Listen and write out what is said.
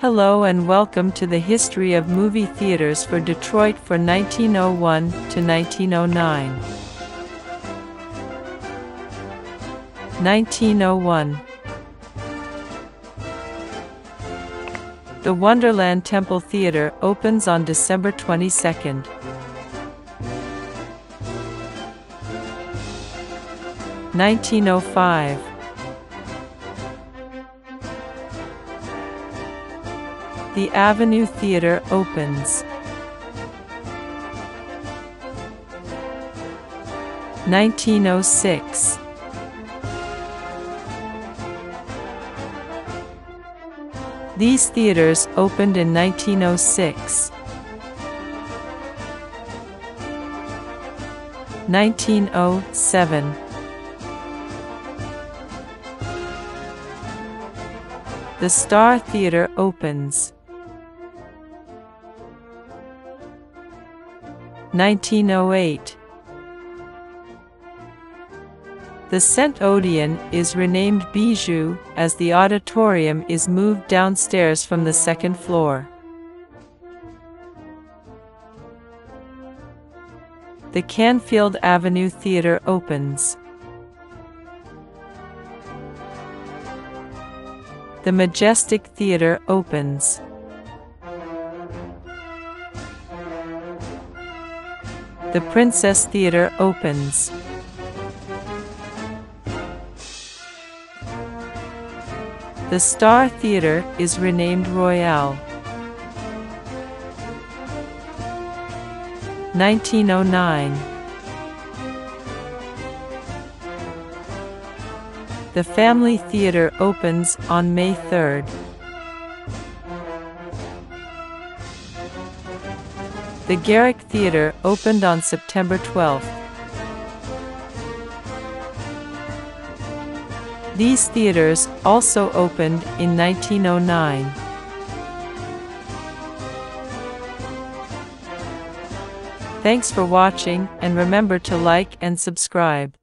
Hello and welcome to the history of movie theaters for Detroit for 1901 to 1909. 1901 The Wonderland Temple Theater opens on December 22nd. 1905 The Avenue Theater opens. 1906 These theaters opened in 1906. 1907 The Star Theater opens. 1908 The St. Odeon is renamed Bijou as the auditorium is moved downstairs from the second floor. The Canfield Avenue Theater opens. The Majestic Theater opens. The Princess Theater opens. The Star Theater is renamed Royale. 1909 The Family Theater opens on May 3rd. The Garrick Theater opened on September 12th. These theaters also opened in 1909. Thanks for watching and remember to like and subscribe.